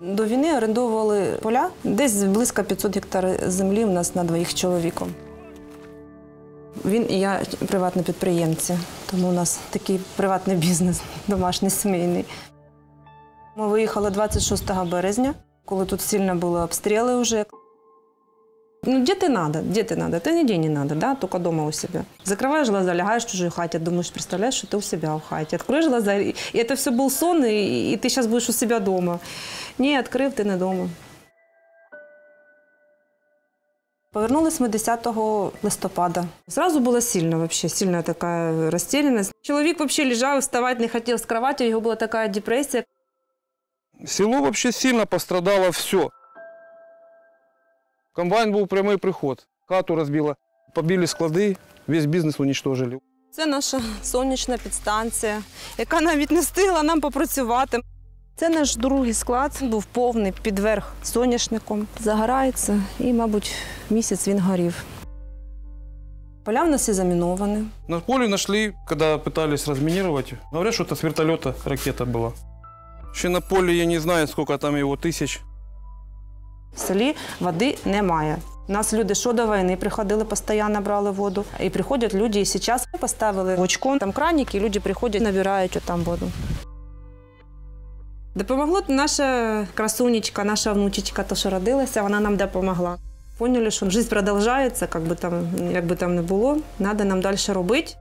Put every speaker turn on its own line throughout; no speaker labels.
До війни орендовували поля, десь близько 500 гектар землі у нас на двоїх чоловіком. Він і я приватні підприємці, тому у нас такий приватний бізнес, домашній сімейний. Ми виїхали 26 березня, коли тут сильно були обстріли вже. Ну, где ты надо, где ты надо? Ты нигде не надо, да, только дома у себя. Закрываешь глаза, лягаешь в чужой хате, думаешь, представляешь, что ты у себя в хате. Откроешь глаза, и и это все был сон, и, и ты сейчас будешь у себя дома. Ні, відкрив, ти не дома. Повернулись ми 10 листопада. Зразу була сильна, вообще, сильна така розтіряність. Чоловік взагалі лежав, вставати не хотів з кроваті, у його була така депресія.
Село вообще сильно пострадало все. Комбайн був прямий приход. Хату розбило, побили склади, весь бізнес уничтожили.
Це наша сонячна підстанція, яка навіть не встигла нам попрацювати. Це наш другий склад, був повний підверх соняшником. Загорається і, мабуть, місяць він горів. Поля в нас і заміновані.
На поле нашли, когда пытались разминировать. Говорят, что это с вертолета ракета была. Еще на поле я не знаю, сколько там его тысяч.
В селі води немає. У нас люди що до війни приходили, постійно брали воду. І приходять люди, і зараз поставили очко, там краніки, і люди приходять, набирають там воду. Допомогло наша красунечка, наша внучечка, то, що родилася, вона нам допомогла. Поняли, що життя продовжується, як би там, як би там не було, треба нам далі робити.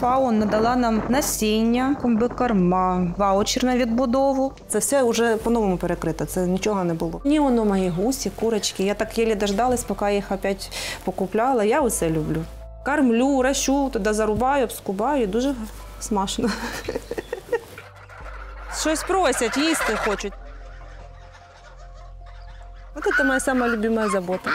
ФАО надала нам насіння, комбикорма, ваучер на відбудову.
Це все вже по-новому перекрито, це нічого не було. Ні, воно мої гусі, курочки. Я так єлі дождалась, поки їх опять покупляла. Я оце люблю. Кормлю, ращу, туди зарубаю, обскубаю, дуже смачно. Щось просять, їсти хочуть. Ось це моя сама любима забота.